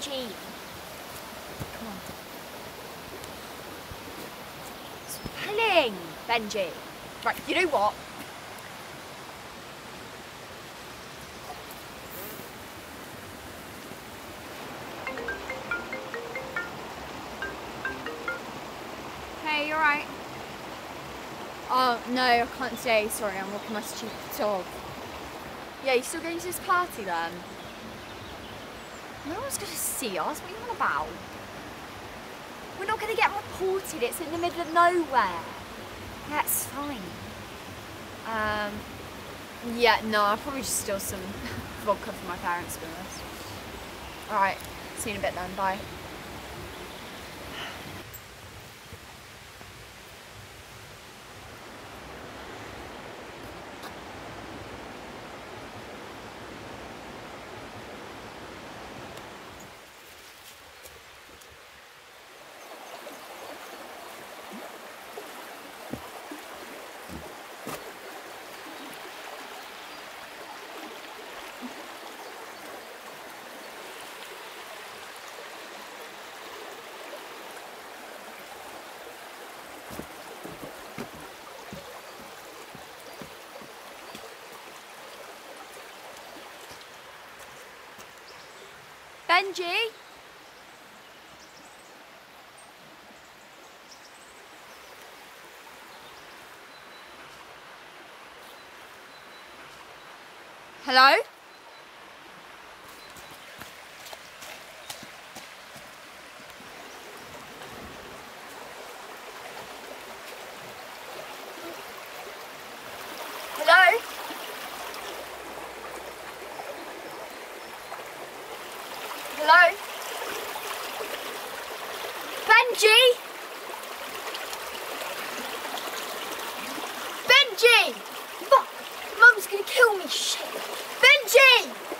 Jade. Come on. It's pulling, Benji. Right, you know what? Hey, you alright? Oh, no, I can't stay. Sorry, I'm walking my stupid dog. Yeah, you still going to this party then? No one's going to see us. What are you on about? We're not going to get reported. It's in the middle of nowhere. That's fine. Um, yeah, no, I'll probably just steal some vodka from my parents, to be honest. Alright, see you in a bit then. Bye. Benji? Hello? Hello? Benji? Benji! Mum's gonna kill me, shit! Benji!